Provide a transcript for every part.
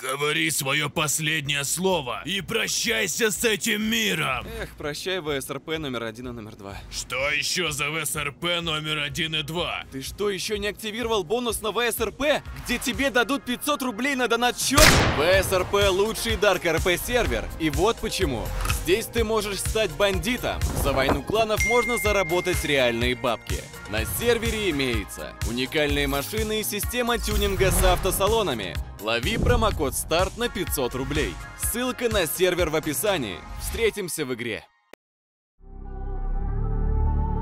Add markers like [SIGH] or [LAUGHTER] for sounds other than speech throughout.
Говори свое последнее слово и прощайся с этим миром. Эх, прощай, ВСРП номер один и номер два. Что еще за ВСРП номер один и два? Ты что, еще не активировал бонус на ВСРП, где тебе дадут 500 рублей на донат счет? ВСРП лучший DarkRP сервер. И вот почему. Здесь ты можешь стать бандитом. За войну кланов можно заработать реальные бабки. На сервере имеется уникальные машины и система тюнинга с автосалонами. Лови промокод старт на 500 рублей. Ссылка на сервер в описании. Встретимся в игре.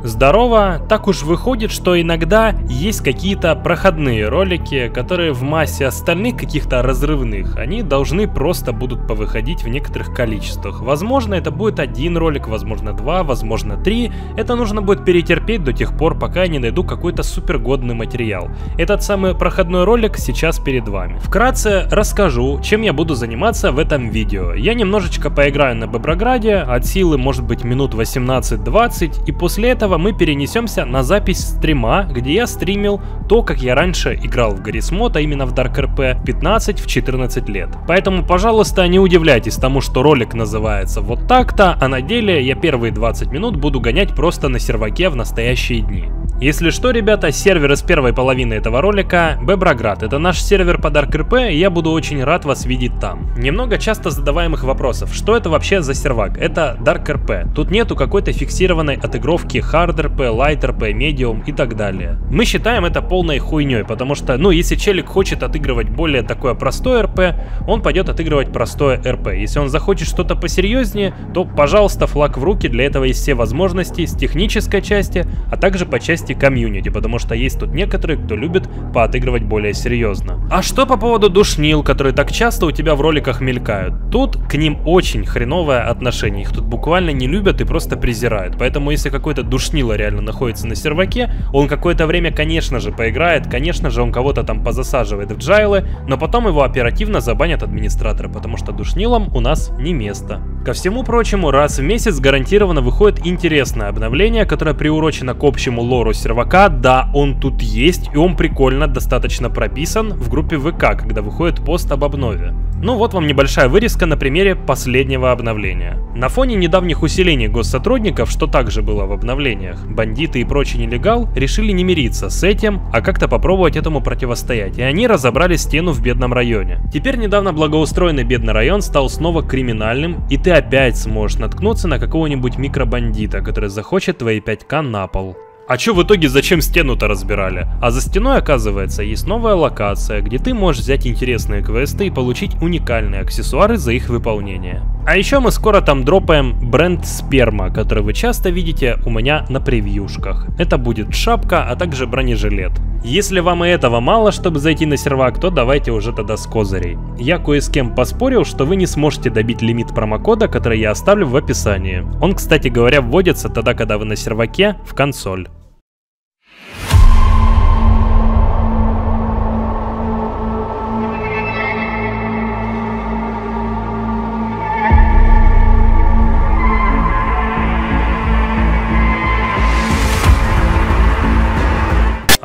Здорово, так уж выходит, что иногда есть какие-то проходные ролики, которые в массе остальных каких-то разрывных, они должны просто будут повыходить в некоторых количествах. Возможно, это будет один ролик, возможно два, возможно три. Это нужно будет перетерпеть до тех пор, пока я не найду какой-то супергодный материал. Этот самый проходной ролик сейчас перед вами. Вкратце расскажу, чем я буду заниматься в этом видео. Я немножечко поиграю на Беброграде, от силы может быть минут 18-20, и после этого этого мы перенесемся на запись стрима, где я стримил то, как я раньше играл в Гаррисмод, а именно в Dark RP 15 в 14 лет. Поэтому, пожалуйста, не удивляйтесь тому, что ролик называется вот так-то, а на деле я первые 20 минут буду гонять просто на серваке в настоящие дни. Если что, ребята, сервер из первой половины этого ролика Беброград. Это наш сервер по Dark RP, и я буду очень рад вас видеть там. Немного часто задаваемых вопросов. Что это вообще за сервак? Это Dark. Тут нету какой-то фиксированной отыгровки Hard RP, Light Medium и так далее. Мы считаем это полной хуйней, потому что, ну, если челик хочет отыгрывать более такое простое RP, он пойдет отыгрывать простое RP. Если он захочет что-то посерьезнее, то, пожалуйста, флаг в руки, для этого есть все возможности с технической части, а также по части части комьюнити, потому что есть тут некоторые, кто любит поотыгрывать более серьезно. А что по поводу душнил, которые так часто у тебя в роликах мелькают? Тут к ним очень хреновое отношение, их тут буквально не любят и просто презирают. Поэтому если какой-то душнило реально находится на серваке, он какое-то время, конечно же, поиграет, конечно же, он кого-то там позасаживает в джайлы, но потом его оперативно забанят администраторы, потому что душнилам у нас не место. Ко всему прочему, раз в месяц гарантированно выходит интересное обновление, которое приурочено к общему лору сервака. Да, он тут есть, и он прикольно достаточно прописан в группе ВК, когда выходит пост об обнове. Ну вот вам небольшая вырезка на примере последнего обновления. На фоне недавних усилений госсотрудников, что также было в обновлениях, бандиты и прочий нелегал решили не мириться с этим, а как-то попробовать этому противостоять, и они разобрали стену в бедном районе. Теперь недавно благоустроенный бедный район стал снова криминальным, и ты опять сможешь наткнуться на какого-нибудь микробандита, который захочет твои 5к на пол. А чё в итоге зачем стену-то разбирали? А за стеной, оказывается, есть новая локация, где ты можешь взять интересные квесты и получить уникальные аксессуары за их выполнение. А еще мы скоро там дропаем бренд Сперма, который вы часто видите у меня на превьюшках. Это будет шапка, а также бронежилет. Если вам и этого мало, чтобы зайти на сервак, то давайте уже тогда с козырей. Я кое с кем поспорил, что вы не сможете добить лимит промокода, который я оставлю в описании. Он, кстати говоря, вводится тогда, когда вы на серваке в консоль.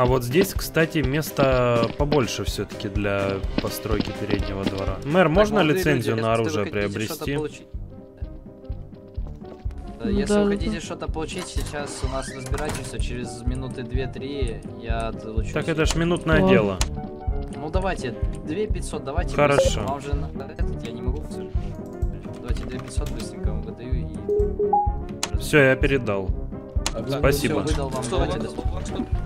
А вот здесь, кстати, место побольше все-таки для постройки переднего двора. Мэр, можно молодые лицензию люди, на оружие приобрести? Ну Если да, вы да, хотите что-то получить, сейчас у нас разбирательство, через минуты 2-3 я отлучусь. Так это ж минутное Ладно. дело. Ну давайте, 2 500, давайте Хорошо. быстренько. Вам же на этот я не могу. Давайте 2 500 быстренько вам выдаю и... Все, я передал. Спасибо.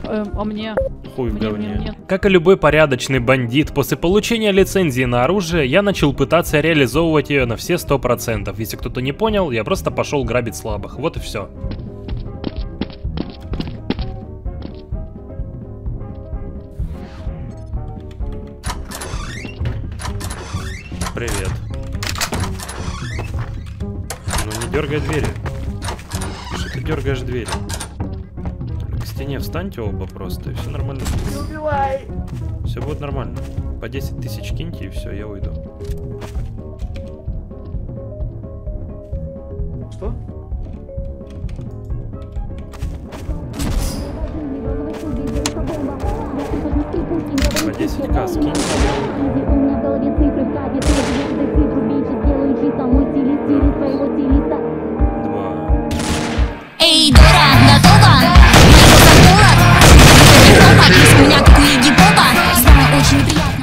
Эм, а мне? Хуй в Мне, говне. мне, мне. Как и любой порядочный бандит, после получения лицензии на оружие, я начал пытаться реализовывать ее на все 100%. Если кто-то не понял, я просто пошел грабить слабых. Вот и все. Привет. Ну не дергай двери. Дергаешь двери? К стене встаньте оба просто, и все нормально. Не убивай! Все будет нормально. По 10 тысяч киньте, и все, я уйду. Что? По 10к скинь. У меня Эй, Дора, готова? Кока-кола Попись у меня, как у Игги Попа С вами очень приятно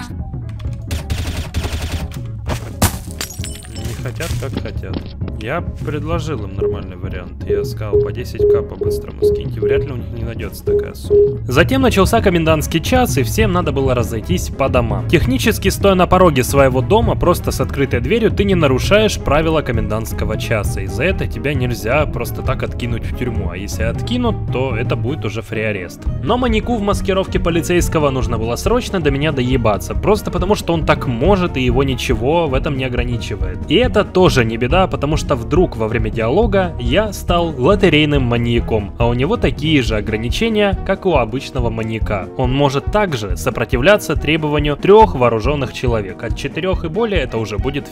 хотят, как хотят. Я предложил им нормальный вариант. Я сказал, по 10к по-быстрому скиньте. Вряд ли у них не найдется такая сумма. Затем начался комендантский час, и всем надо было разойтись по домам. Технически, стоя на пороге своего дома, просто с открытой дверью, ты не нарушаешь правила комендантского часа. И за это тебя нельзя просто так откинуть в тюрьму. А если откинут, то это будет уже фри-арест. Но маньяку в маскировке полицейского нужно было срочно до меня доебаться. Просто потому, что он так может, и его ничего в этом не ограничивает. И это тоже не беда, потому что вдруг во время диалога я стал лотерейным маньяком, а у него такие же ограничения, как у обычного маньяка. Он может также сопротивляться требованию трех вооруженных человек. От четырех и более это уже будет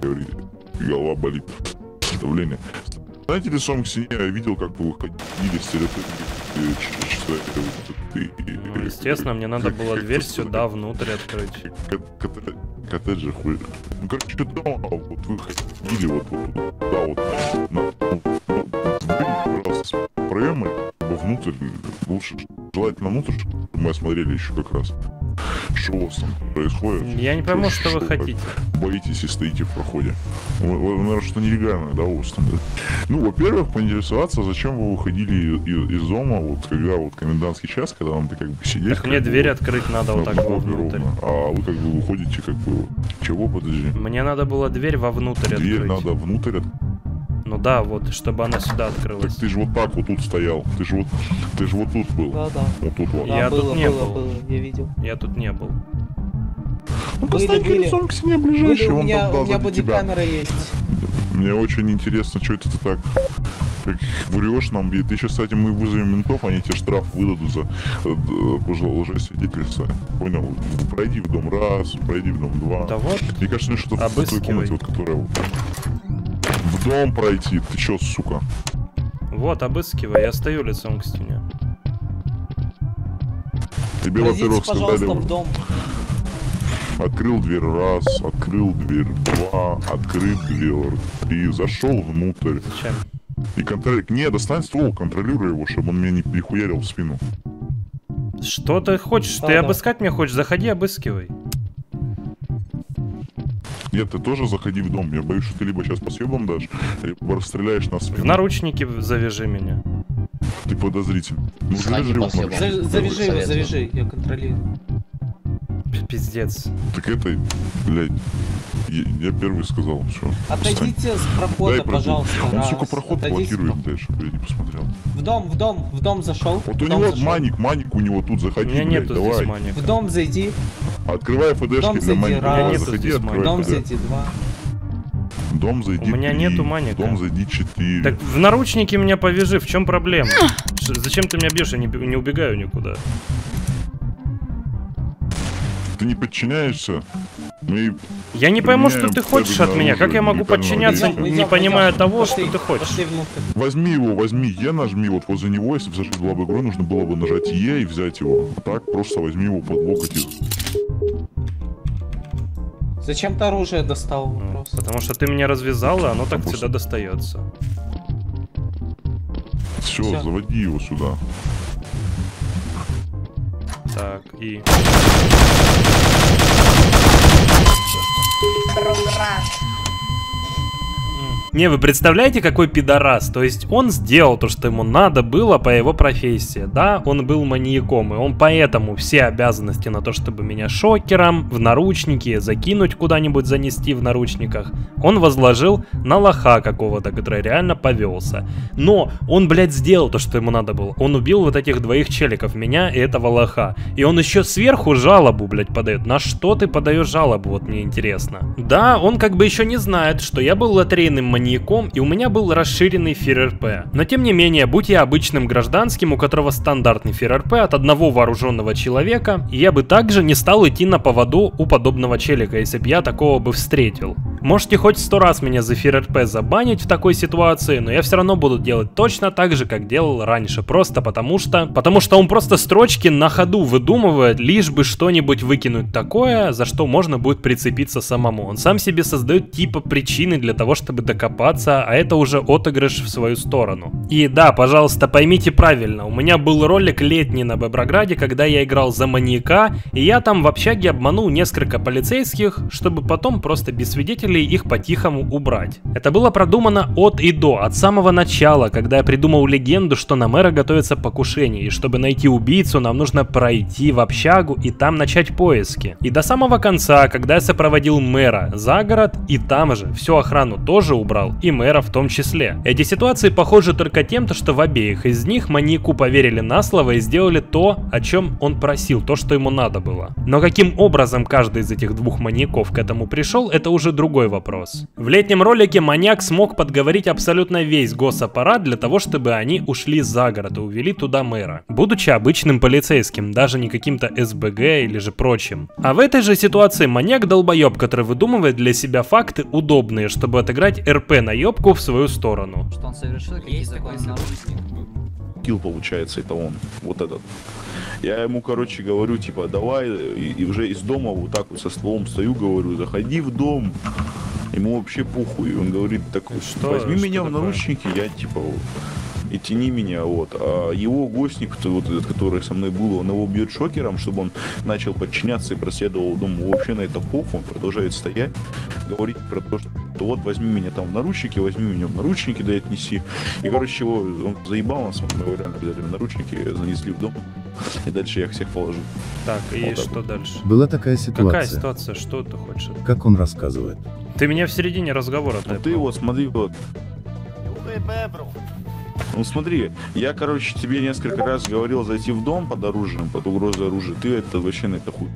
говорить. Голова болит, давление. Знаете ли, сам Ксения, я видел, как вы выходили с территории. Ну, естественно, мне надо было дверь сюда внутрь открыть. Кот- кот- Коттеджи хуй. Ну, короче, дома, вот вы ходили вот, вот туда вот, на, ну, ну, проемы внутрь, лучше, желательно внутрь, чтобы мы осмотрели еще как раз, что у вас там происходит. Я не пойму, что вы вы хотите. боитесь и стоите в проходе. Вы, вы, наверное, что нелегальное, да, у вас там, да? Ну, во-первых, поинтересоваться, зачем вы выходили из, из дома, вот, когда вот комендантский час, когда вам ты как бы сидеть. Так мне бы, дверь вот, открыть надо вот так вовнутрь. ровно. А вы как бы выходите, как бы, чего, подожди? Мне надо было дверь вовнутрь Дверь открыть. надо внутрь от- Ну да, вот, чтобы она сюда Так открылась. ты же вот так вот тут стоял. Ты же вот, ты же вот тут был. Да, да. Вот тут вот. Я да, тут было, не было, был. было, я видел. Я тут не был. Ну, поставь лицом к стене Были, ближайший, у он меня, там, у меня да, сзади тебя. бодикамера есть. Мне очень интересно, что это ты так как врешь нам, и ты сейчас, кстати, мы вызовем ментов, они тебе штраф выдадут за э, лжесвидетельство. Понял? Пройди в дом раз, пройди в дом два. Да вот, Мне кажется, что-то в той комнате, вот, которая дом пройти, ты чё, сука? вот, обыскивай, я стою лицом к стене. Тебе, во-первых, сказали, в дом. Открыл дверь раз, открыл дверь два, открыл дверь три, зашел внутрь. Зачем? И контроль... Не, достань ствол, контролируй его, чтобы он меня не прихуярил в спину. Что ты хочешь? Да, ты да. обыскать меня хочешь? Заходи, обыскивай. Нет, ты тоже заходи в дом. Я боюсь, что ты либо сейчас по съебам дашь, либо расстреляешь нас в наручники завяжи меня. Ты подозрительный. Ну, завяжи его Завяжи его, завяжи, я контролирую. Пиздец. Так это, блядь, я, я первый сказал, все. Отойдите с прохода, пожалуйста. Он, раз. сука, проход Отойдите блокирует, блядь, чтобы я не посмотрел. В дом, в дом, в дом зашел. Вот в у него зашел. маник, маник у него тут, У заходи, меня блядь, нету давай. здесь маника. В дом зайди, Открывай ФДшки Дом для маника, раз. заходи, открывай дом зайди, два. Дом зайди У меня три, нету маника. Дом зайди 4. Так в наручники меня повяжи, в чем проблема? Зачем ты меня бьешь? Я не, не убегаю никуда. Ты не подчиняешься? Мы Я не пойму, что ты хочешь от меня. Как я могу подчиняться, действия. не понимая того, Пошли, что ты хочешь? Пошли возьми его, возьми Е, нажми вот возле него, если бы зашить была бы игрой, нужно было бы нажать Е и взять его. А так просто возьми его под локоть и... Зачем ты оружие достал? Ну, Вопрос. Потому что ты меня развязал, и оно так Потому всегда достается. Все, Всё. заводи его сюда. Так, и... Не, вы представляете, какой пидорас? То есть он сделал то, что ему надо было по его профессии. Да, он был маньяком, и он поэтому все обязанности на то, чтобы меня шокером, в наручники, закинуть куда-нибудь, занести в наручниках, он возложил на лоха какого-то, который реально повелся. Но он, блядь, сделал то, что ему надо было. Он убил вот этих двоих челиков, меня и этого лоха. И он еще сверху жалобу, блядь, подает. На что ты подаешь жалобу, вот мне интересно. Да, он как бы еще не знает, что я был лотерейным маньяком, маньяком, и у меня был расширенный ФРРП. Но тем не менее, будь я обычным гражданским, у которого стандартный ФРРП от одного вооруженного человека, я бы также не стал идти на поводу у подобного челика, если бы я такого бы встретил. Можете хоть сто раз меня за ФРРП забанить в такой ситуации, но я все равно буду делать точно так же, как делал раньше, просто потому что... Потому что он просто строчки на ходу выдумывает, лишь бы что-нибудь выкинуть такое, за что можно будет прицепиться самому. Он сам себе создает типа причины для того, чтобы докопаться, а это уже отыгрыш в свою сторону. И да, пожалуйста, поймите правильно, у меня был ролик летний на Беброграде, когда я играл за маньяка, и я там в общаге обманул несколько полицейских, чтобы потом просто без свидетелей их по-тихому убрать. Это было продумано от и до, от самого начала, когда я придумал легенду, что на мэра готовится покушение, и чтобы найти убийцу, нам нужно пройти в общагу и там начать поиски. И до самого конца, когда я сопроводил мэра за город, и там же всю охрану тоже убрал, и мэра в том числе. Эти ситуации похожи только тем, что в обеих из них маньяку поверили на слово и сделали то, о чем он просил, то, что ему надо было. Но каким образом каждый из этих двух маньяков к этому пришел, это уже другой вопрос. В летнем ролике маньяк смог подговорить абсолютно весь госаппарат для того, чтобы они ушли за город и увели туда мэра. Будучи обычным полицейским, даже не каким-то СБГ или же прочим. А в этой же ситуации маньяк долбоеб, который выдумывает для себя факты удобные, чтобы отыграть РП наебку в свою сторону. Что он совершил какие нарушения. Килл получается, это он, вот этот. Я ему, короче, говорю, типа, давай, и, и уже из дома вот так вот со стволом стою, говорю, заходи в дом. Ему вообще похуй. Он говорит, так Что- возьми что меня в такое? наручники, я типа и тяни меня, вот. А его гостник, вот этот, который со мной был, он его бьет шокером, чтобы он начал подчиняться и проследовал дому. Вообще на это похуй, он продолжает стоять, говорить про то, что вот возьми меня там в наручники, возьми меня в наручники, да и отнеси. И, короче, его, он заебал нас, мы реально взяли в наручники, занесли в дом. И дальше я их всех положил. Так, и Вот так что дальше? Была такая ситуация. Какая ситуация? Что ты хочешь? Как он рассказывает. Ты меня в середине разговора Ну ты вот смотри, вот. Ну смотри, я, короче, тебе несколько раз говорил зайти в дом под оружием, под угрозой оружия. Ты это вообще на это хуй.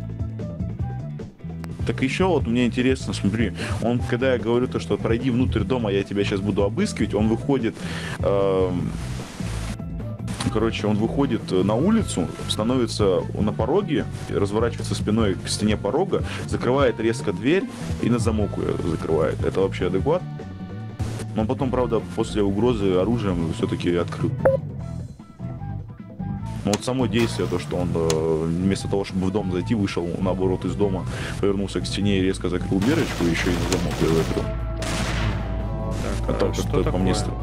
Так еще вот мне интересно, смотри, он, когда я говорю то, что пройди внутрь дома, я тебя сейчас буду обыскивать, он выходит, эм, короче, он выходит на улицу, становится на пороге, разворачивается спиной к стене порога, закрывает резко дверь и на замок ее закрывает. Это вообще адекват? Но потом, правда, после угрозы оружием все-таки открыл. Но вот само действие, то, что он э, вместо того, чтобы в дом зайти, вышел наоборот из дома, повернулся к стене и резко закрыл дверочку, еще и замок ее закрыл. Так, А а то, что что по мне такое?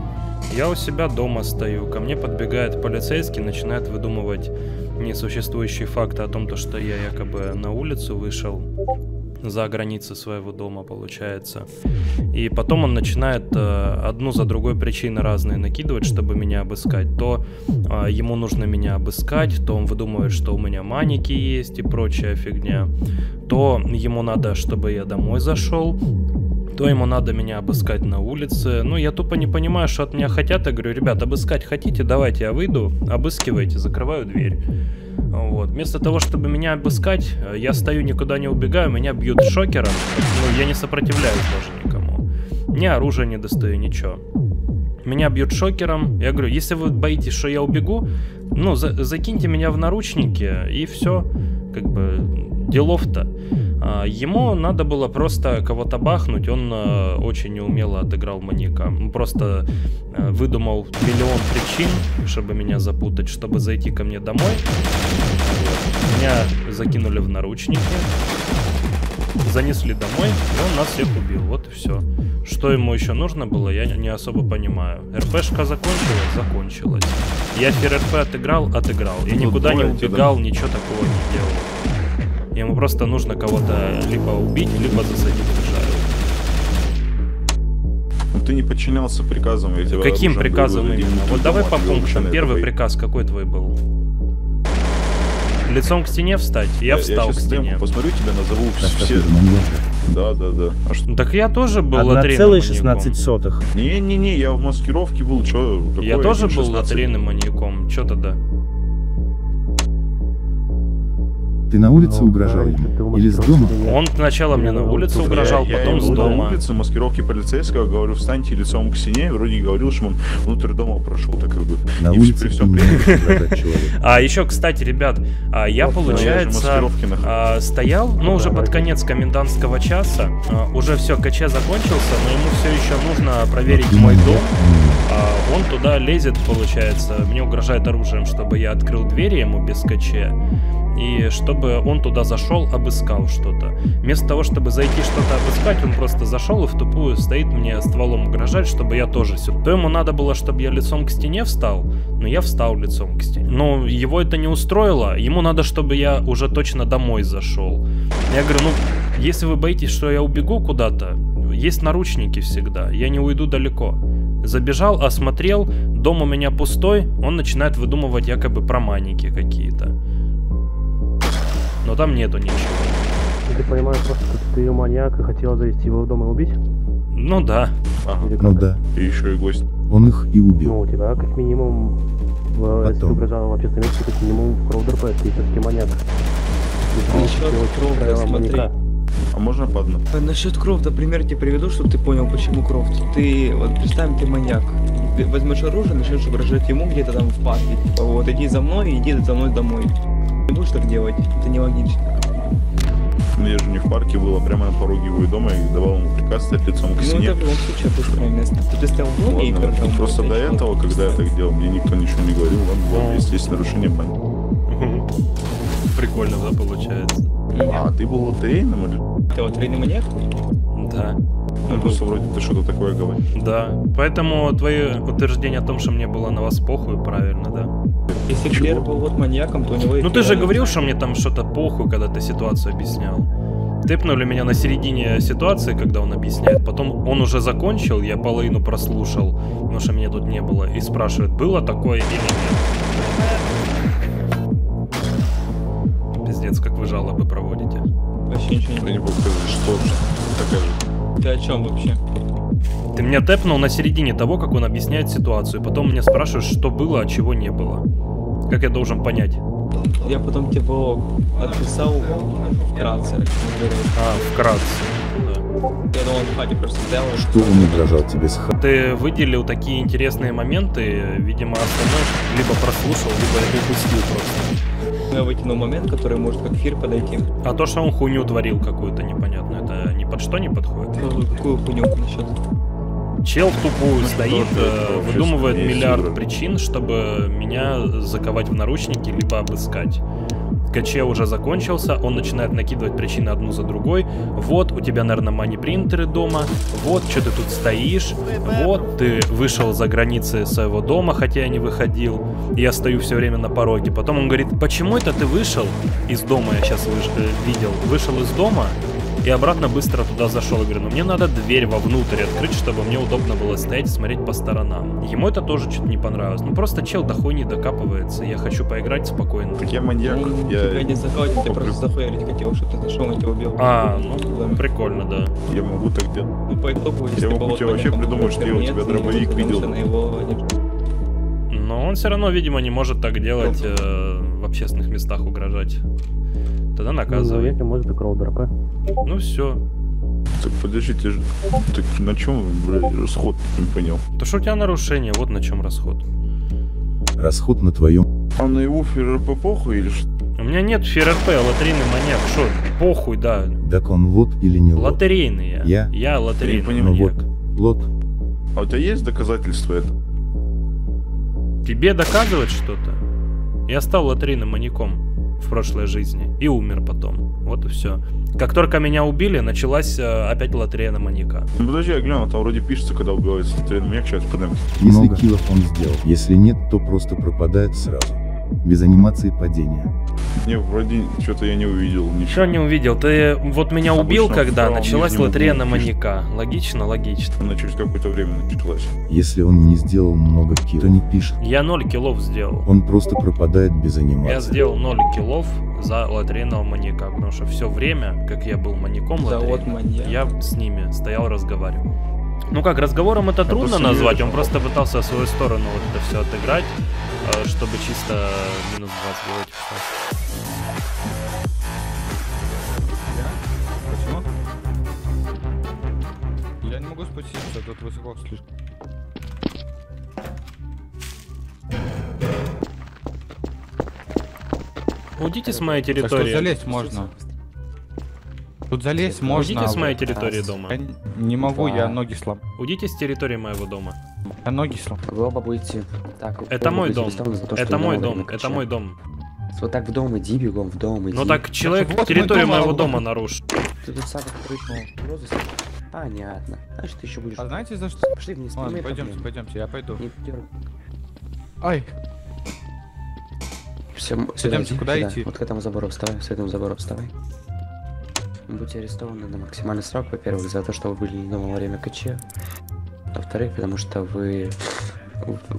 Я у себя дома стою, ко мне подбегает полицейский, начинает выдумывать несуществующие факты о том, то, что я якобы на улицу вышел за границы своего дома, получается. И потом он начинает э, одну за другой причины разные накидывать, чтобы меня обыскать. То э, ему нужно меня обыскать, то он выдумывает, что у меня маники есть и прочая фигня. То ему надо, чтобы я домой зашел, то ему надо меня обыскать на улице. Ну, я тупо не понимаю, что от меня хотят. Я говорю, ребят, обыскать хотите, давайте я выйду, обыскивайте, закрываю дверь. Вот. Вместо того, чтобы меня обыскать, э, я стою, никуда не убегаю, меня бьют шокером. Ну, я не сопротивляюсь даже никому. Ни оружия не достаю, ничего. Меня бьют шокером. Я говорю, если вы боитесь, что я убегу, ну, за- закиньте меня в наручники, и все. Как бы, делов-то. А, Ему надо было просто кого-то бахнуть, он э, очень неумело отыграл маньяка. Он просто э, выдумал миллион причин, чтобы меня запутать, чтобы зайти ко мне домой. Меня закинули в наручники, занесли домой, и он нас всех убил. Вот и все. Что ему еще нужно было, я не особо понимаю. РПшка закончилась? Закончилась. Я РП отыграл? Отыграл. Я Ну, никуда не убегал, ничего такого не делал. Ему просто нужно кого-то либо убить, либо засадить в. Ну, ты не подчинялся приказам, я тебя Каким говорю, именно? иди Вот давай по пунктам. Первый приказ какой твой был? Лицом к стене встать? Я встал к щас стене. посмотрю тебя, назову Так все. Да, да, да. А что? Так я тоже был лотерейным маньяком. 1,16. Не-не-не, я в маскировке был, чё? какой Я тоже был 1.16? лотерейным маньяком. Чё тогда? Ты на улице угрожал ему? Или с дома? Он сначала мне на улице угрожал, я, потом я с ему на дома. улице маскировки полицейского говорю, встаньте лицом к стене, и вроде говорил, что он внутрь дома прошел, так как бы. На и улице при всем не при. А еще, кстати, ребят, а, я, же получается, а, стоял, ну, уже под конец комендантского часа, а, уже все, КЧ закончился, но ему все еще нужно проверить мой дом. А, он туда лезет, получается, мне угрожает оружием, чтобы я открыл двери ему без КЧ. И чтобы он туда зашел, обыскал что-то. Вместо того, чтобы зайти что-то обыскать, он просто зашел и в тупую стоит мне стволом угрожать, чтобы я тоже все. То ему надо было, чтобы я лицом к стене встал, но я встал лицом к стене. Но его это не устроило, ему надо, чтобы я уже точно домой зашел. Я говорю, ну, если вы боитесь, что я убегу куда-то, есть наручники всегда, я не уйду далеко. Забежал, осмотрел, дом у меня пустой, он начинает выдумывать якобы про маники какие-то. Но там нету ничего. Ты понимаешь просто, что ты маньяк и хотела завести его в дом и убить? Ну да. Ага. Ну как? да, И еще и гость. он их и Ну, убил. у тебя как минимум, в, если ты угрожал в общественном месте, как минимум в Кроудер П, ты все-таки маньяк. Ты Насчет правила смотри. маньяка. А можно по одному? А Насчет Крофта пример тебе приведу, чтобы ты понял, почему Крофт. Ты, вот представим, ты маньяк. Ты возьмешь оружие, начнешь угрожать ему где-то там в парке. Типа, вот, иди за мной, иди за мной домой. Будешь так делать, это нелогично. Ну, Я же не в парке был, а прямо на пороге его дома и давал ему приказ стать лицом к Ну, стене. это в любом случае опасное место. Ты, стоял в доме и Ладно, угрожал. просто до этого, ну, когда я так делал, мне никто ничего не говорил. Ладно, Ну. ладно, если есть нарушение, понятно. Прикольно, да, получается. А, ты был лотерейным или? Ты вот тройный маньяк? Да. Ну, просто вроде ты что-то такое говоришь. Да. Поэтому твои утверждения о том, что мне было на вас похуй, правильно, да? Если Клер был вот маньяком, то у него... Ну ты же говорил, что мне там что-то похуй, когда ты ситуацию объяснял. Тэпнули меня на середине ситуации, когда он объясняет. Потом он уже закончил, я половину прослушал, потому что меня тут не было. И спрашивает, было такое или нет. Пиздец, как вы жалобы проводите. Вообще ничего Ты не не было. покажешь, что что такая же. Ты о чем вообще? Ты меня тэпнул на середине того, как он объясняет ситуацию. и Потом мне спрашиваешь, что было, а чего не было. Как я должен понять? Я потом тебе отписал вкратце. А, вкратце. да. Я думал, он в хате просто стоял. Что он угрожал тебе с. Ты выделил такие интересные моменты, видимо, остальное либо прослушал, либо упустил просто. Я выкинул момент, который может как фир подойти. А то, что он хуйню творил какую-то непонятную, это ни под что не подходит. Ну, Какую хуйню насчет? Чел в тупую стоит, тоже это э, выдумывает миллиард причин, чтобы меня заковать в наручники, либо обыскать. КЧ уже закончился, он начинает накидывать причины одну за другой. Вот, у тебя, наверное, мани принтеры дома. Вот, что ты тут стоишь. Вот, ты вышел за границы своего дома, хотя я не выходил. Я стою все время на пороге. Потом он говорит, почему это ты вышел из дома, я сейчас видел, вышел из дома и обратно быстро туда зашел. Я говорю, ну мне надо дверь вовнутрь открыть, чтобы мне удобно было стоять и смотреть по сторонам. Ему это тоже что-то не понравилось. Ну просто чел до хуй не докапывается. Я хочу поиграть спокойно. Так я маньяк. Он Я, тебя не заходит, ты по просто захуярить хотел, что ты зашел, он тебя убил. А, ну прикольно, да. я могу так делать. Ну, по итогу, если Я бы могу тебе вообще придумать, что я у тебя и дробовик видел. Но он все равно, видимо, не может так делать э, в общественных местах угрожать. Тогда Ну, наказывай. если может, и Кроудер П. Ну все. Так подождите, так на чем, блядь, расход не понял? То что у тебя нарушение, вот на чем расход. Расход на твоем... А на его ФРП похуй или что? У меня нет ФРП, лотерейный маньяк. Что, похуй, да. Так он лот или не лот? Лотерейный я. Я? Я лотерейный Я не Ну маньяк. вот, лот. А у тебя есть доказательства это? Тебе доказывать что-то? Я стал лотерейным маньяком в прошлой жизни и умер потом. Вот и все. Как только меня убили, началась э, опять лотерея на маньяка. Ну подожди, я гляну, там вроде пишется, когда убивается тренер меня сейчас подам. Если Много. киллов он сделал. Если нет, то просто пропадает сразу. Без анимации падения. Не, вроде что-то я не увидел ничего. Что не увидел? Ты вот меня Обычно убил, когда началась лотерея на маньяка. Логично, логично. Она через какое-то время началась. Если он не сделал много киллов, то не пишет. Я 0 киллов сделал. Он просто пропадает без Я анимации. сделал 0 киллов за лотерейного маньяка, потому что все время, как я был маньяком Да, вот маньяк. я с ними стоял, разговаривал. Ну как, разговором это трудно просто не назвать, он просто пытался в свою сторону вот это все отыграть, а, чтобы чисто минус 20 делать. Почему? Я не могу спуститься, тут высоко слишком. Уйдите с моей территории. Так, тут залезть можно. Тут залезть можно. Уйдите с моей территории дома. Я не могу, я ноги слаб. Уйдите с территории моего дома. Я ноги слом. Вы оба будете... Так, Это мой дом. то, Это мой дом. Это мой дом. Вот так в дом иди, бегом в дом иди. Ну так человек вот мой территорию дом, моего а дома нарушил. Ты ну, в розыск? Понятно. Значит, ты еще будешь... А знаете за что? Пошли вниз, Ладно, пойдемте, проблемы. пойдемте, я пойду. Не. Ай, Все, сюда Пойдемте, иди, куда сюда. идти? Вот к этому забору вставай, с этому забору вставай. Вы будете арестованы на максимальный срок, во-первых, за то, что вы были дома во время КЧ. Во-вторых, потому что вы...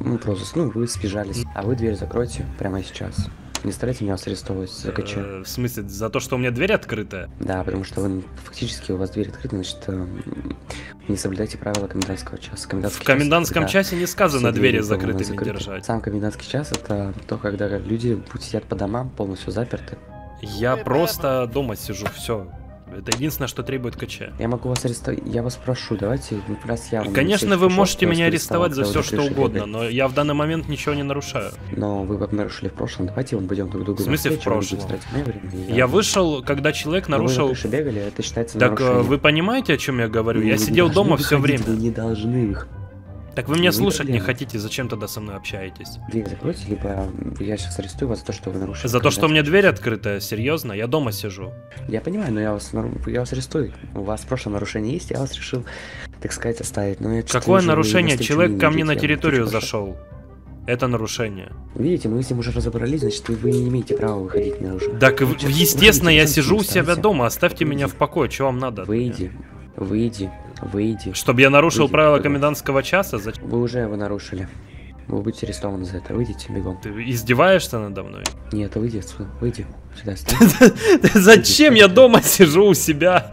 Ну, просто, ну, вы сбежались. А вы дверь закройте прямо сейчас. Не старайтесь меня арестовывать за КЧ. Э, В смысле, за то, что у меня дверь открытая? Да, потому что вы фактически у вас дверь открыта, значит, э, не соблюдаете правила комендантского часа. Комендантский В час, комендантском когда часе не сказано двери дома закрытыми закрыты. держать. Сам комендантский час это то, когда люди сидят по домам, полностью заперты. Я просто дома сижу, все. Это единственное, что требует КЧ. Я могу вас арестовать. Я вас прошу, давайте, раз я Конечно, вы можете я меня арестовать за все, что вы угодно, но я в данный момент ничего не нарушаю. Но вы нарушили в прошлом. Давайте мы пойдем друг другу В смысле в навстречу, вы будете прошлом? время, и Я вышел, когда человек Вы на нарушил... крыше бегали, это считается Так э, нарушением. вы понимаете, о чем я говорю? Я вы не сидел дома все время. Вы не должны их. Так вы меня Вы слушать не хотите, зачем тогда со мной общаетесь? Дверь закройте, либо я сейчас арестую вас за то, что вы нарушили. За то, что у меня дверь открытая, серьезно? Я дома сижу. Я понимаю, но я вас, я вас арестую. У вас в прошлом нарушение есть, я вас решил, так сказать, оставить. Но я Какое вы нарушение? Человек ко мне на территорию зашел. Это нарушение. Видите, мы с ним уже разобрались, значит, вы, вы не имеете права выходить наружу. Так, в- Сейчас, естественно, я сижу у себя дома, оставьте Выйди. меня в покое, что вам надо? Выйди, выйди, выйди. Чтобы я нарушил Выйди, правила выйди. комендантского часа? Зачем? Вы уже его нарушили. Вы будете арестованы за это. Выйдите бегом. Ты издеваешься надо мной? Нет, выйди отсюда. Выйди. Сюда. [LAUGHS] Зачем я дома сижу у себя?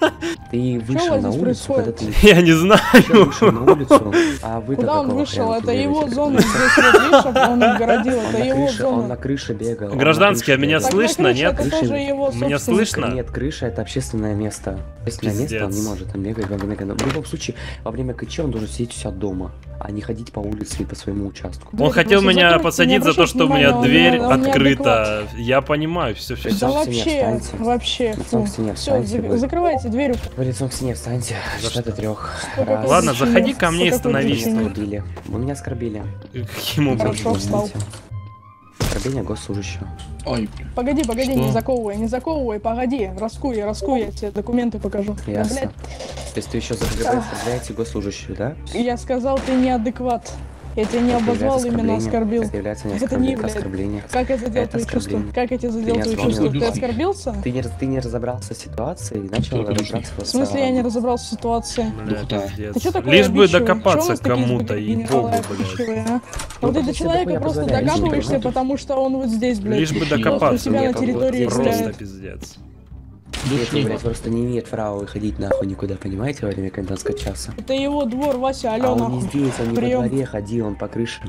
[LAUGHS] Ты вышел на улицу, когда ты Я не знаю. вышел на [LAUGHS] улицу, а вы Куда он вышел? Это его зона [LAUGHS] здесь он отгородил, Он это на его крыше, он на зона. крыше бегал. Гражданский, а меня слышно, нет? Меня слышно? Нет, крыша это общественное место. Общественное место, он не может там бегать В любом случае, во время КЧ он должен сидеть у себя дома, а не ходить по улице и по своему участку. Он хотел меня посадить за то, что у меня дверь открыта. Я понимаю, все, все, Да все. стене вообще, вообще. Все, закрывайте дверь. Вы лицом к стене встаньте. За Счет до трех. Раз. Ладно, заходи ко мне и становись. Вы меня оскорбили. Вы меня оскорбили. Каким образом? Оскорбление госслужащего. Ой, Погоди, погоди, Что? не заковывай, не заковывай, погоди, раскуй, раскуй, я тебе документы покажу. Да, Ясно. блядь, То есть ты еще оскорбляете госслужащую, да? я сказал, ты неадекват. Я тебя не обозвал, именно оскорбил. Это является не Это не оскорблением, это является. оскорбление. Как это задел твои чувства? оскорбление. Как это задел Ты твои не чувства? Ты оскорбил. оскорбился? Ты не, ты не разобрался в ситуации и начал Кто-то разбираться В смысле, я не разобрался в ситуации? Ты что такое Лишь бы докопаться кому-то, и богу, блядь. а? Ну, Вот ты до человека просто докапываешься, потому что он вот здесь, блядь. Лишь бы Просто у докопаться. себя на территории Просто пиздец. Это, душни. блядь, просто не имеет права выходить нахуй никуда, понимаете, во время комендантского часа. Это его двор, Вася, а алё он не здесь, он не во дворе ходил, он по крыше.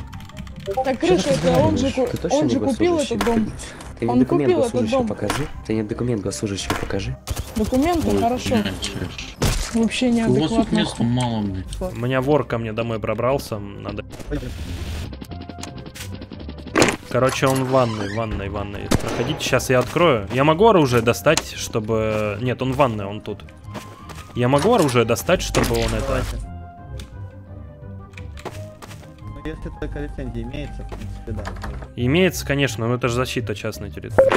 Так крыша, это он же, он не же купил этот дом. Ты мне Он документ купил этот госслужащего дом. покажи. Ты мне документ госслужащего покажи. Документы, хорошо. Вообще У вас тут неадекватно. места мало, блин. У меня вор ко мне домой пробрался, надо... Короче, он в ванной, в ванной, в ванной. Проходите, сейчас я открою. Я могу оружие достать, чтобы... Нет, он в ванной, он тут. Я могу оружие достать, чтобы он это... Ну, если только лицензия имеется, в принципе, да. Имеется, конечно, но это же защита частной территории.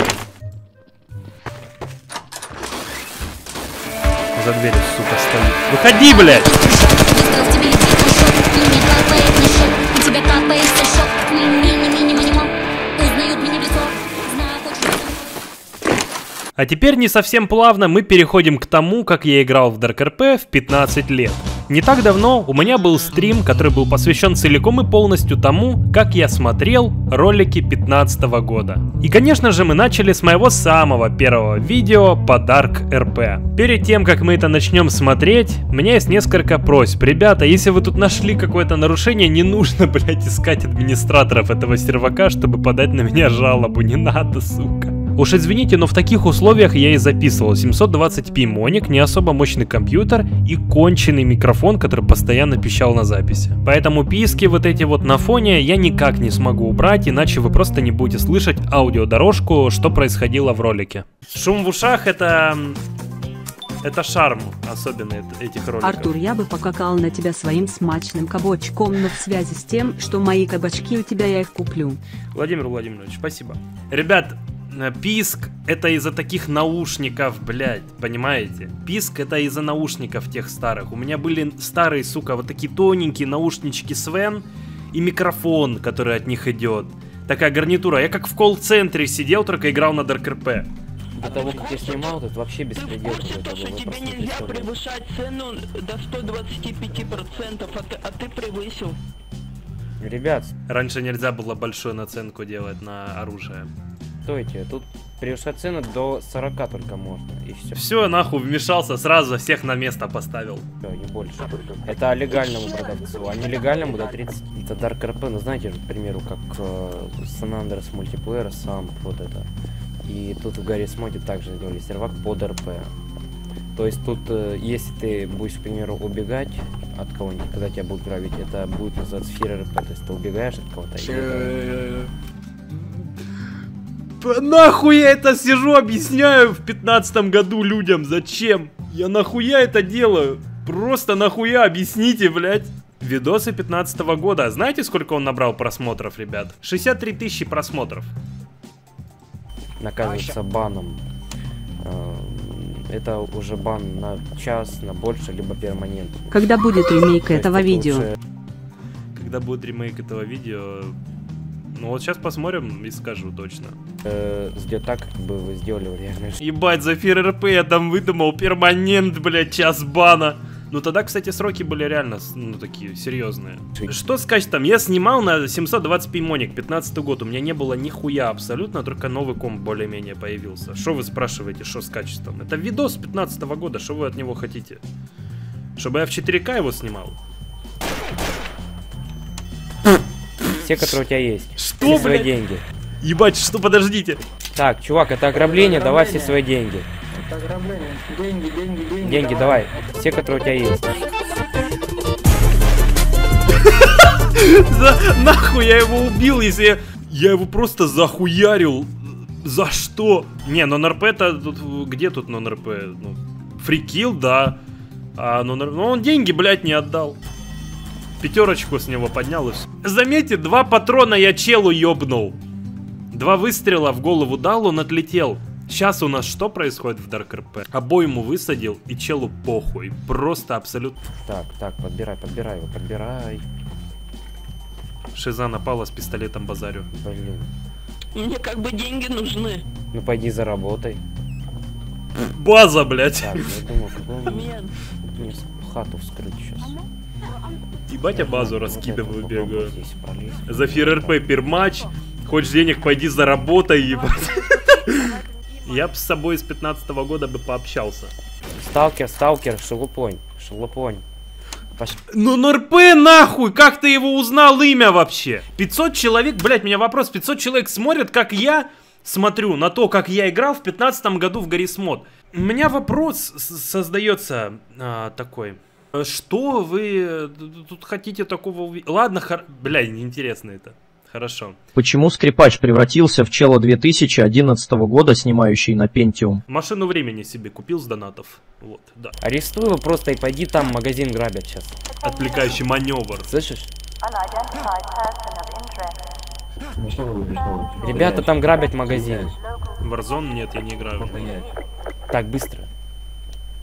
За дверью, сука, стоит. Выходи, блядь! А теперь не совсем плавно мы переходим к тому, как я играл в Dark RP в 15 лет. Не так давно у меня был стрим, который был посвящен целиком и полностью тому, как я смотрел ролики 15 года. И конечно же мы начали с моего самого первого видео по Dark RP. Перед тем, как мы это начнем смотреть, у меня есть несколько просьб. Ребята, если вы тут нашли какое-то нарушение, не нужно, [LAUGHS] блять, искать администраторов этого сервака, чтобы подать на меня жалобу. Не надо, сука. Уж извините, но в таких условиях я и записывал 720p моник, не особо мощный компьютер и конченый микрофон, который постоянно пищал на записи. Поэтому писки вот эти вот на фоне я никак не смогу убрать, иначе вы просто не будете слышать аудиодорожку, что происходило в ролике. Шум в ушах это... Это шарм, особенно эт- этих роликов. Артур, я бы покакал на тебя своим смачным кабачком, но в связи с тем, что мои кабачки у тебя я их куплю. Владимир Владимирович, спасибо. Ребят, писк это из-за таких наушников, блядь, понимаете? Писк это из-за наушников тех старых. У меня были старые, сука, вот такие тоненькие наушнички Свен и микрофон, который от них идет. Такая гарнитура. Я как в колл-центре сидел, только играл на Dark RP. До того, как я снимал, тут вообще беспредел был. вы просто не Нельзя превышать цену до 125%, а ты, а ты превысил. Ребят, Раньше нельзя было большую наценку делать на оружие. Стойте, тут превышать цену до 40 только можно, и все. Все, нахуй, вмешался, сразу всех на место поставил. не больше. Это легальному продавцу, а нелегальному до 30. Это Dark RP, ну знаете же, к примеру, как э, San Andreas мультиплеер, сам вот это. И тут в Гарри Смоде также сделали сервак под RP. То есть тут, э, если ты будешь, к примеру, убегать от кого-нибудь, когда тебя будут грабить, это будет называться фир РП. То есть ты убегаешь от кого-то. П- Нахуй я это сижу, объясняю в пятнадцатом году людям, зачем? Я нахуя это делаю? Просто нахуя, объясните, блядь. Видосы 15 года. Знаете, сколько он набрал просмотров, ребят? 63 тысячи просмотров. наказывается баном. Эм, Это уже бан на час, на больше, либо перманент. Когда будет ремейк этого это видео? Когда будет ремейк этого видео... Ну вот сейчас посмотрим и скажу точно. Э, сделать так, как бы вы сделали жизни. Ебать, за фир РП я там выдумал перманент, блядь, час бана. Ну тогда, кстати, сроки были реально, с- ну, такие, серьезные. Что сказать там? Я снимал на 720p моник, 15 год. У меня не было нихуя абсолютно, только новый комп более-менее появился. Что вы спрашиваете, что с качеством? Это видос 15 года, что вы от него хотите? Чтобы я в 4К его снимал? Все, которые у тебя есть. Что, блядь? деньги. Ебать, что, подождите. Так, чувак, это ограбление, давай все свои деньги. Это ограбление. Деньги, деньги, деньги. Деньги давай. Все, которые у тебя есть. За нахуй я его убил, если я... Я его просто захуярил. За что? Не, нон-РП-то тут... Где тут нон-РП? Ну, фрикил, да. А нон Ну, он деньги, блядь, не отдал. Пятерочку с него поднял и всё. Заметьте, два патрона я челу ёбнул. Два выстрела в голову дал, он отлетел. Сейчас у нас что происходит в Dark RP? Обойму высадил и челу похуй. Просто абсолютно... Так, так, подбирай, подбирай его, подбирай. Шиза напала с пистолетом базарю. Блин. Мне как бы деньги нужны. Ну пойди заработай. База, блядь. Так, я думал, какой. Мне хату вскрыть сейчас. Ебать, я базу раскидываю, бегаю. За ФРРП перматч. Хочешь денег, пойди заработай, ебать. Я бы с собой с 15 года бы пообщался. Сталкер, сталкер, шелупонь, шелупонь. Пош... Ну НРП нахуй, как ты его узнал имя вообще? 500 человек, блять, у меня вопрос, 500 человек смотрят, как я смотрю на то, как я играл в 15 году в Гаррисмод. У меня вопрос создается а, такой. Что вы тут хотите такого увидеть? Ладно, хор... бля, неинтересно это. Хорошо. Почему скрипач превратился в чело 2011 года, снимающий на Pentium? Машину времени себе купил с донатов. Вот, да. Арестуй его просто и пойди там магазин грабят сейчас. Отвлекающий маневр. Слышишь? Ребята там грабят магазин. Warzone нет, я не играю. Так, быстро.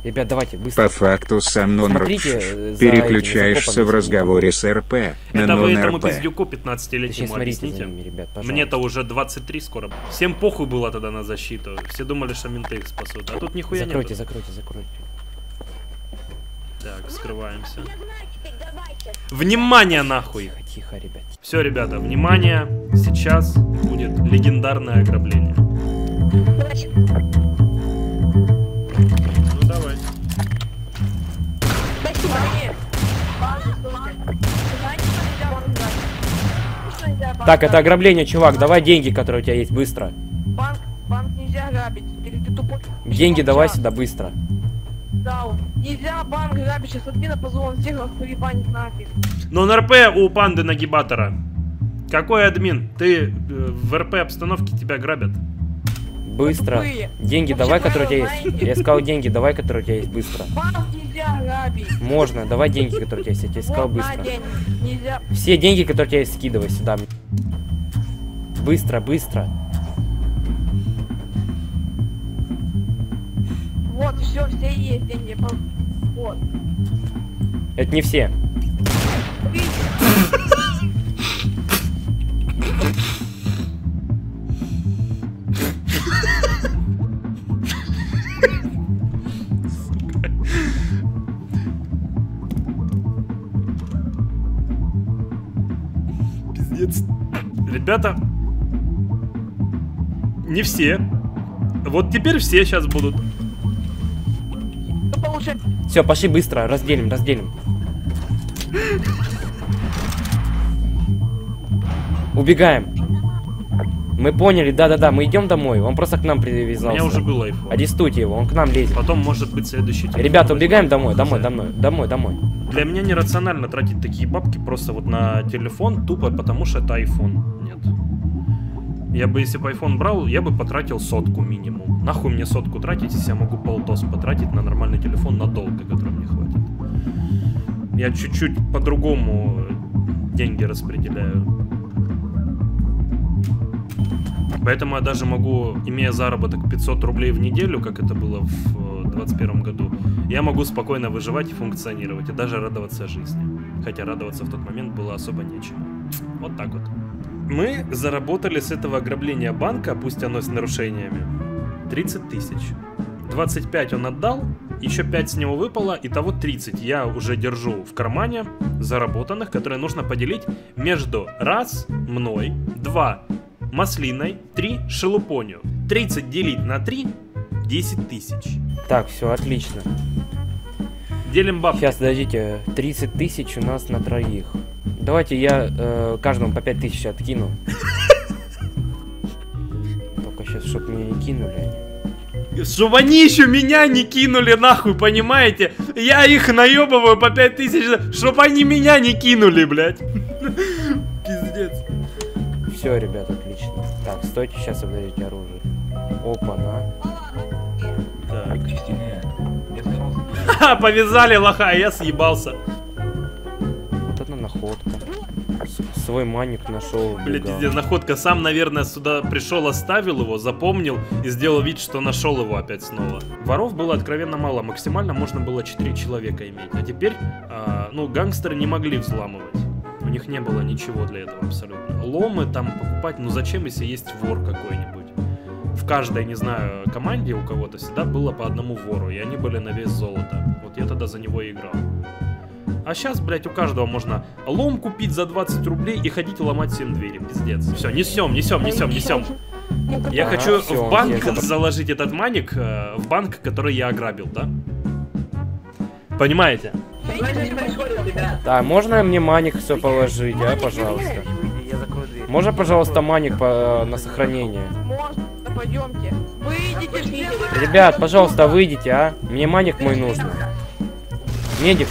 Ребят, давайте, быстро. По факту сам нон Смотрите, переключаешься в разговоре с РП на Это вы этому пиздюку Точнее, 15-летнему смотрите за объясните. ними, ребят. Мне-то уже 23 скоро. Всем похуй было тогда на защиту. Все думали, что менты их спасут. А тут нихуя Закройте, нет. закройте, закройте. Так, скрываемся. Внимание нахуй! Тихо, тихо, ребят. Все, ребята, внимание! Сейчас будет легендарное ограбление. Так, это ограбление, чувак. Давай деньги, которые у тебя есть, быстро. банк нельзя грабить. Или ты тупой? Деньги давай сюда быстро. Да, нельзя банк грабить, сейчас админа позвонит всех, вас перебанит нафиг. Но на РП у панды нагибатора. Какой админ? Ты э, в РП обстановке тебя грабят. Быстро. Тупые. Деньги Вообще давай, которые у тебя есть. Я сказал деньги давай, которые у тебя есть быстро. Можно, давай деньги, которые у тебя есть. Я Вот, на быстро. Все деньги, которые у тебя есть, скидывай сюда. Быстро, быстро. Вот, все, все есть деньги. Вот. Это не все. Ребята, не все. Вот теперь все сейчас будут. Все, пошли быстро, разделим, разделим. Убегаем. Мы поняли, да-да-да, мы идем домой. Он просто к нам У привязался. меня уже был iPhone. Арестуйте его, он к нам лезет. Потом может быть следующий. телефон. Ребята, убегаем домой, домой, домой, домой, домой. Для меня нерационально тратить такие бабки просто вот на телефон, тупо потому что это iPhone. Я бы, если бы iPhone брал, я бы потратил сотку минимум. Нахуй мне сотку тратить, если я могу полтос потратить на нормальный телефон надолго, который мне хватит. Я чуть-чуть по-другому деньги распределяю. Поэтому я даже могу, имея заработок 500 рублей в неделю, как это было в 2021 году, я могу спокойно выживать и функционировать, и даже радоваться жизни. Хотя радоваться в тот момент было особо нечему. Вот так вот. Мы заработали с этого ограбления банка, пусть оно с нарушениями, 30 тысяч. 25 он отдал, еще 5 с него выпало, итого 30 я уже держу в кармане заработанных, которые нужно поделить между раз мной, два маслиной, 3 шелупонью. 30 делить на 3 10 тысяч. Так, все, отлично. Делим бабки. Сейчас, подождите, 30 тысяч у нас на троих. Давайте я э, каждому по 5 тысяч откину. Только сейчас, чтоб мне не кинули. Чтобы они еще меня не кинули нахуй, понимаете? Я их наебываю по 5000, чтобы они меня не кинули, блядь. [LAUGHS] Пиздец. Все, ребят, отлично. Так, стойте, сейчас обнаружите оружие. Опа, да. Так. Ха, повязали лоха, а я съебался. Вот это находка. Свой маник нашел. Убегал. пиздец, находка. Сам, наверное, сюда пришел, оставил его, запомнил и сделал вид, что нашел его опять снова. Воров было откровенно мало, максимально можно было 4 человека иметь. А теперь, а, ну, гангстеры не могли взламывать. У них не было ничего для этого абсолютно. Ломы там покупать, ну зачем, если есть вор какой-нибудь? В каждой, не знаю, команде у кого-то всегда было по одному вору, и они были на вес золота. Вот я тогда за него и играл. А сейчас, блядь, у каждого можно лом купить за 20 рублей и ходить ломать всем двери. Пиздец. Все, несем, несем, несем, несем. Я Ага, хочу всё, в банк я заложить этот маник, э, в банк, который я ограбил, да? Понимаете? Да, можно мне маник все положить, а, пожалуйста? Можно, пожалуйста, маник по- на сохранение? Можно, пойдемте. Выйдите все. Ребят, пожалуйста, выйдите, а? Мне маник мой нужен. Медик,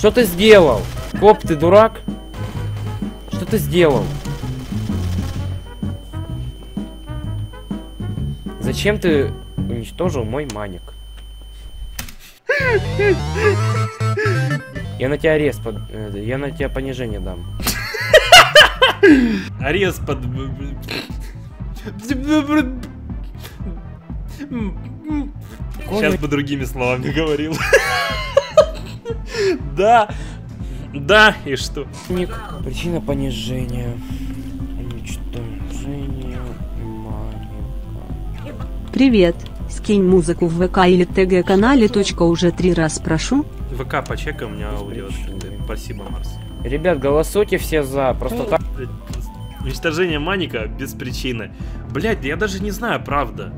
что ты сделал? Коп, ты дурак? Что ты сделал? Зачем ты уничтожил мой маник? Я на тебя арест под... э, Я на тебя понижение дам. [LAUGHS] Арест под... Сейчас бы другими словами говорил. [LAUGHS] [LAUGHS] Да, да, и что? Ник, причина понижения. Уничтожение маника. Привет. Скинь музыку в ВК или ТГ канале. Точка уже три раз прошу. ВК почекай, у меня аудио. Спасибо, Марс. Ребят, голосуйте все за. Просто так. Уничтожение маника без причины. Блять, я даже не знаю, правда.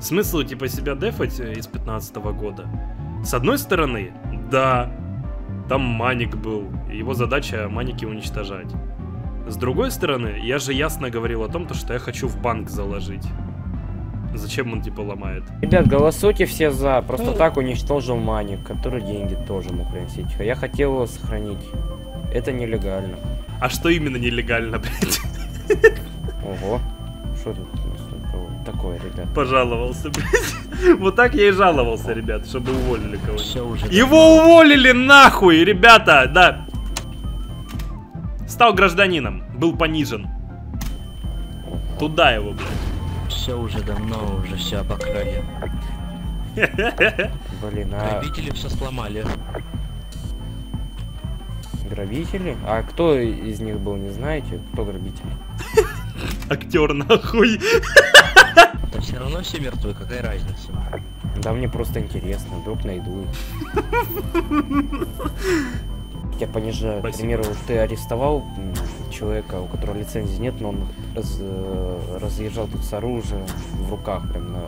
Смысл типа себя дефать э, из 15 года? С одной стороны, да, там маник был, его задача маники уничтожать. С другой стороны, я же ясно говорил о том, то, что я хочу в банк заложить. Зачем он типа ломает? Ребят, голосуйте все за. Просто так уничтожил маник, который деньги тоже мог приносить. А я хотел его сохранить. Это нелегально. А что именно нелегально, [LAUGHS] блядь? Ого. Что тут у нас такого- такое, ребят? Пожаловался, блядь. [LAUGHS] Вот так я и жаловался, ребят, чтобы уволили кого-нибудь. Его уволили нахуй, ребята, да. Стал гражданином, был понижен. Туда его, блядь. Все уже давно, уже все обокрали. [LAUGHS] Блин, а Грабители все сломали. грабители? А кто из них был, не знаете? Кто грабитель? [LAUGHS] Актер нахуй. Все равно все мертвы, какая разница? Да мне просто интересно, вдруг найду их. [LAUGHS] Тебя понижают. К примеру, ты арестовал человека, у которого лицензии нет, но он раз- э, разъезжал тут с оружием в руках, прям на,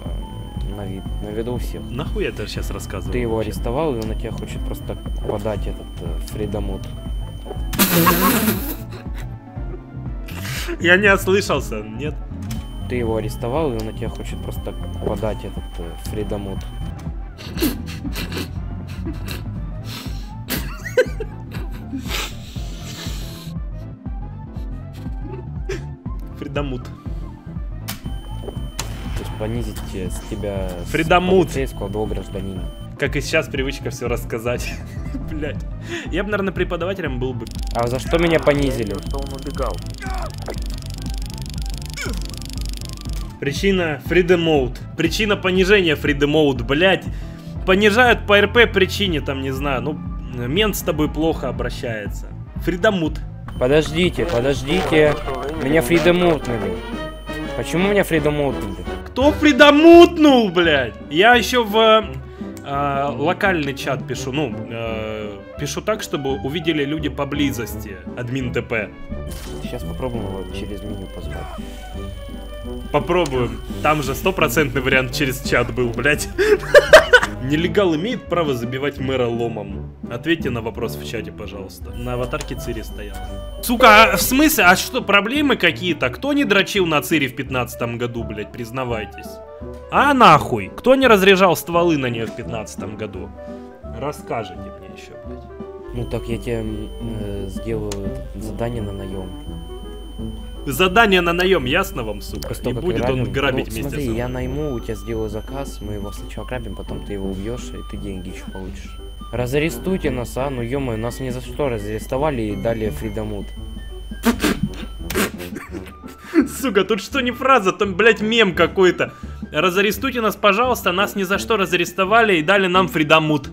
на, вид, на виду у всех. Нахуй я это сейчас рассказываю? Ты его вообще? арестовал, и он на тебя хочет просто подать этот э, фридомут. [LAUGHS] Я не ослышался, нет? Ты его арестовал, и он на тебя хочет просто подать этот э, фридомут. Фридамут. То есть понизить э, с тебя с Фридомут. полицейского до гражданина. Как и сейчас привычка все рассказать. [LAUGHS] Блять. Я бы, наверное, преподавателем был бы. А за что меня понизили? Что он убегал. Причина Freedom Mode. Причина понижения Freedom Mode, блять. Понижают по РП причине, там, не знаю, ну, мент с тобой плохо обращается. Mode. Подождите, подождите. Меня фридомутнули. Почему меня фридомутнули? Кто фридомутнул, блядь? Я еще в э, локальный чат пишу, ну, э, пишу так, чтобы увидели люди поблизости, админ ТП. Сейчас попробуем его через меню позвать. Попробуем. Там же стопроцентный вариант через чат был, блядь. [LAUGHS] Нелегал имеет право забивать мэра ломом? Ответьте на вопрос в чате, пожалуйста. На аватарке Цири стоял. Сука, а в смысле? А что, проблемы какие-то? Кто не дрочил на Цири в 15 году, блядь, признавайтесь? А нахуй? Кто не разряжал стволы на нее в 15 году? Расскажите мне еще, блядь. Ну так я тебе э, сделаю задание на наем. Задание на наем, ясно вам, сука? Того, как будет он грабим- грабить Ну, вместе смотри, со мной. я найму, у тебя сделаю заказ, мы его сначала грабим, потом ты его убьешь, и ты деньги еще получишь. Разарестуйте нас, а? Ну ё нас ни за что разарестовали и дали фридомут. Сука, тут что не фраза, там, блядь, мем какой-то. Разарестуйте нас, пожалуйста, нас ни за что разарестовали и дали нам фридамут.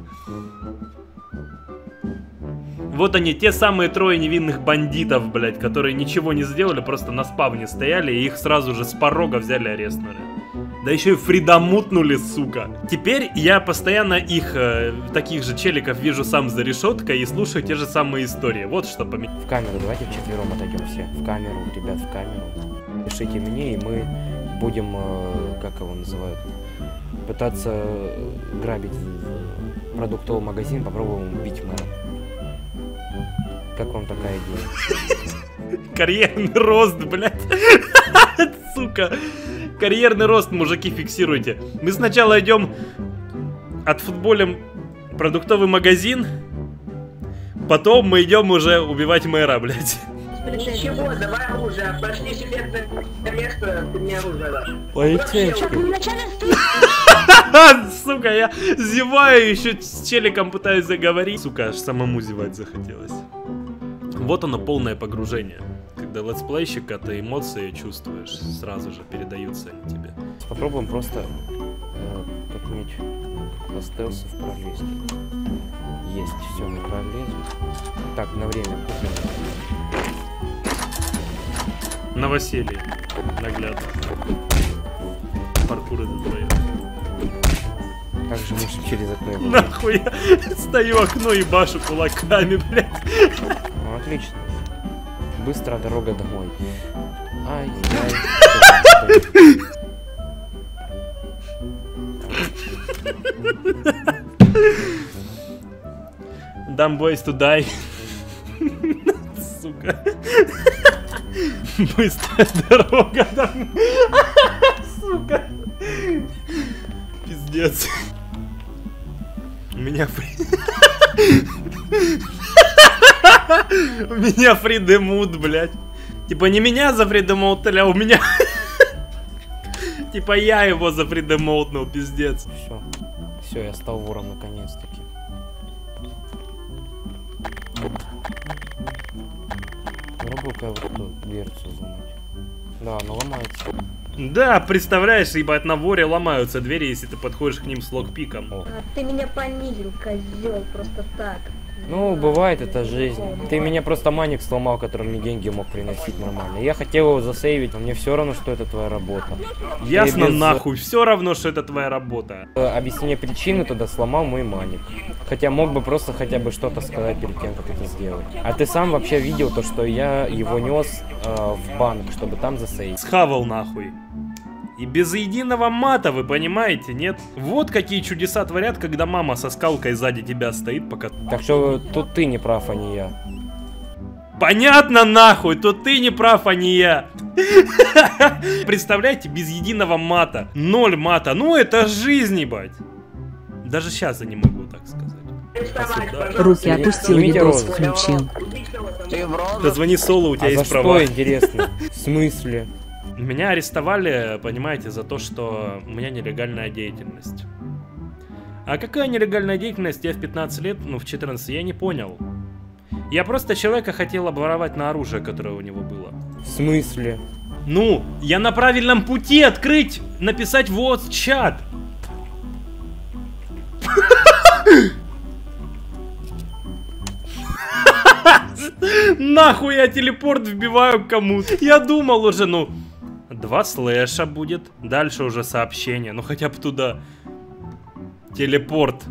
Вот они, те самые трое невинных бандитов, блядь, которые ничего не сделали, просто на спавне стояли и их сразу же с порога взяли арестнули. Да еще и фридамутнули, сука. Теперь я постоянно их, э, таких же челиков, вижу сам за решеткой и слушаю те же самые истории. Вот что поменялось. В камеру давайте вчетвером отойдем все. В камеру, ребят, в камеру. Пишите мне, и мы будем, э, как его называют, пытаться э, грабить э, продуктовый магазин, попробуем убить мэра. Как вам такая идея? [LAUGHS] Карьерный рост, блядь. [LAUGHS] Сука. Карьерный рост, мужики, фиксируйте. Мы сначала идем отфутболим продуктовый магазин, потом мы идем уже убивать мэра, блядь. Ничего, давай оружие, пошли секретное место, ты мне оружие дашь. Полицейский. [LAUGHS] Сука, я зеваю, еще с челиком пытаюсь заговорить. Сука, аж самому зевать захотелось. Вот оно, полное погружение. Когда летсплейщика ты эмоции чувствуешь, сразу же передаются они тебе. Попробуем просто э, как-нибудь по стелсу в пролезть. Есть, все, мы пролезем. Так, на время. Новоселье. Наглядно. Паркур это твое. Как же можем через окно его? Нахуй я стою окно и башу кулаками, блядь. Ну, отлично. Быстрая дорога домой. Dumb boys to die. Сука. Быстрая дорога домой. Сука. Пиздец. Меня. У [LAUGHS] меня фридемут, блядь. Типа не меня за фридемоутали, а у меня... [LAUGHS] Типа я его за фридемоутнул, пиздец. Все. Все, я стал вором наконец-таки. Попробуй-ка вот эту дверцу взломать. Да, она ломается. Да, представляешь, ебать, на воре ломаются двери, если ты подходишь к ним с локпиком. А ты меня понизил, козел, просто так. Ну, бывает, это жизнь. Ты меня просто маник сломал, который мне деньги мог приносить нормально. Я хотел его засейвить, но мне все равно, что это твоя работа. Ясно без, нахуй, все равно, что это твоя работа. э, Объяснение причины тогда сломал мой маник. Хотя мог бы просто хотя бы что-то сказать перед тем, как это сделать. А ты сам вообще видел то, что я его нес э, в банк, чтобы там засейвить. Схавал нахуй. И без единого мата, вы понимаете, нет? Вот какие чудеса творят, когда мама со скалкой сзади тебя стоит, пока... Так что тут ты не прав, а не я. Понятно нахуй, то ты не прав, а не я. [LAUGHS] Представляете, без единого мата. Ноль мата. Ну это жизнь, ебать. Даже сейчас я не могу так сказать. Руки опустил, видос включил. Дозвони Соло, у тебя А есть за права. что, интересно? В смысле? Меня арестовали, понимаете, за то, что у меня нелегальная деятельность. А какая нелегальная деятельность? Я в 15 лет, ну в 14, я не понял. Я просто человека хотел обворовать на оружие, которое у него было. В смысле? Ну, я на правильном пути открыть, написать вот чат. [LAUGHS] Нахуй я телепорт вбиваю кому-то. Я думал уже, ну, два слэша будет, дальше уже сообщение, ну хотя бы туда. Телепорт.